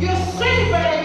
You see, baby.